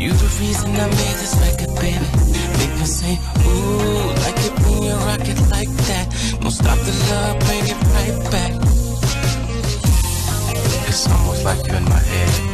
You the reason I made this record, baby. Make me say, ooh, like it when you rock it like that. Don't stop the love, bring it right back. It's almost like you're in my head.